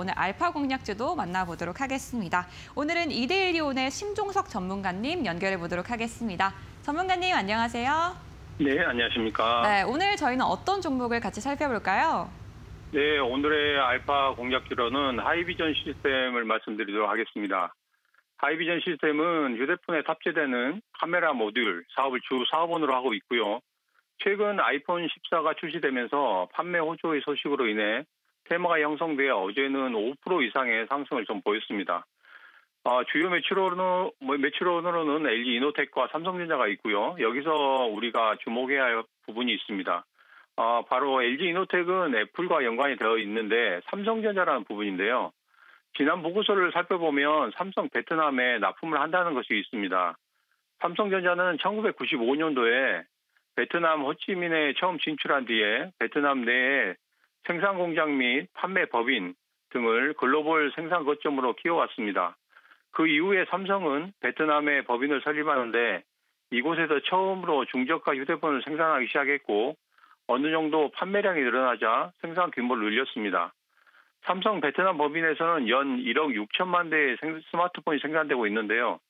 오늘 알파 공략주도 만나보도록 하겠습니다. 오늘은 이데일리온의 심종석 전문가님 연결해 보도록 하겠습니다. 전문가님 안녕하세요. 네, 안녕하십니까. 네, 오늘 저희는 어떤 종목을 같이 살펴볼까요? 네, 오늘의 알파 공략기로는 하이비전 시스템을 말씀드리도록 하겠습니다. 하이비전 시스템은 휴대폰에 탑재되는 카메라 모듈 사업을 주 사업원으로 하고 있고요. 최근 아이폰 14가 출시되면서 판매 호조의 소식으로 인해 테마가 형성되어 어제는 5% 이상의 상승을 좀 보였습니다. 어, 주요 매출원으로, 뭐 매출원으로는 LG 이노텍과 삼성전자가 있고요. 여기서 우리가 주목해야 할 부분이 있습니다. 어, 바로 LG 이노텍은 애플과 연관이 되어 있는데 삼성전자라는 부분인데요. 지난 보고서를 살펴보면 삼성 베트남에 납품을 한다는 것이 있습니다. 삼성전자는 1995년도에 베트남 호치민에 처음 진출한 뒤에 베트남 내에 생산 공장 및 판매 법인 등을 글로벌 생산 거점으로 키워왔습니다. 그 이후에 삼성은 베트남에 법인을 설립하는데 이곳에서 처음으로 중저가 휴대폰을 생산하기 시작했고 어느 정도 판매량이 늘어나자 생산 규모를 늘렸습니다. 삼성 베트남 법인에서는 연 1억 6천만 대의 스마트폰이 생산되고 있는데요.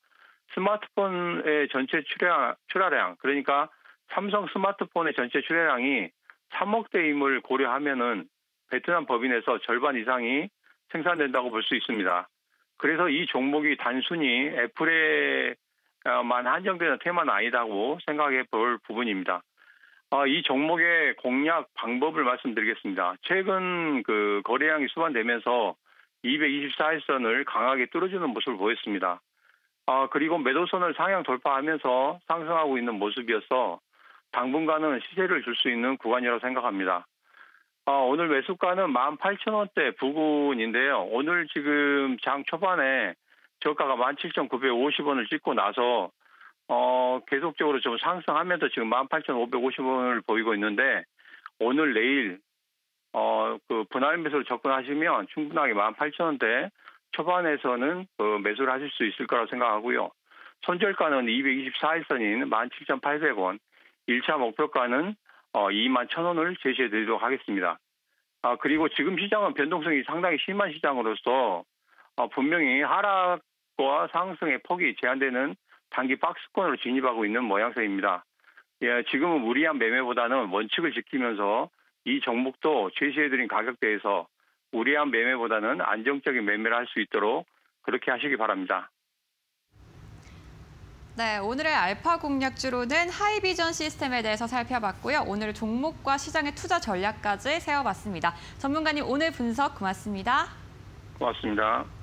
스마트폰의 전체 출하, 출하량, 그러니까 삼성 스마트폰의 전체 출하량이 3억 대임을 고려하면은 베트남 법인에서 절반 이상이 생산된다고 볼 수 있습니다. 그래서 이 종목이 단순히 애플에만 한정되는 테마는 아니다고 생각해 볼 부분입니다. 어, 이 종목의 공략 방법을 말씀드리겠습니다. 최근 그 거래량이 수반되면서 224일선을 강하게 뚫어주는 모습을 보였습니다. 어, 그리고 매도선을 상향 돌파하면서 상승하고 있는 모습이어서 당분간은 시세를 줄 수 있는 구간이라고 생각합니다. 어, 오늘 매수가는 18,000원대 부근인데요. 오늘 지금 장 초반에 저가가 17,950원을 찍고 나서 어, 계속적으로 좀 상승하면서 지금 18,550원을 보이고 있는데 오늘 내일 어, 그 분할 매수로 접근하시면 충분하게 18,000원대 초반에서는 그 매수를 하실 수 있을 거라고 생각하고요. 손절가는 224일선인 17,800원, 1차 목표가는 어, 2만 1,000원을 제시해 드리도록 하겠습니다. 아, 그리고 지금 시장은 변동성이 상당히 심한 시장으로서 어, 분명히 하락과 상승의 폭이 제한되는 단기 박스권으로 진입하고 있는 모양새입니다. 예, 지금은 무리한 매매보다는 원칙을 지키면서 이 종목도 제시해드린 가격대에서 무리한 매매보다는 안정적인 매매를 할 수 있도록 그렇게 하시기 바랍니다. 네, 오늘의 알파 공략주로는 하이비전 시스템에 대해서 살펴봤고요. 오늘 종목과 시장의 투자 전략까지 세워봤습니다. 전문가님 오늘 분석 고맙습니다. 고맙습니다.